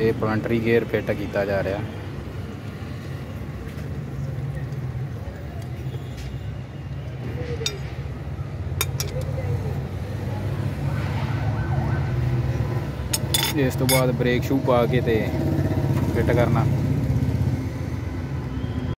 ਇਹ ਪਲੰਟਰੀ gear fit ਕੀਤਾ ਜਾ ਰਿਹਾ। ਇਸ ਤੋਂ ਬਾਅਦ ਬ੍ਰੇਕ ਸ਼ੂ ਪਾ ਕੇ ਤੇ ਫਿੱਟ ਕਰਨਾ।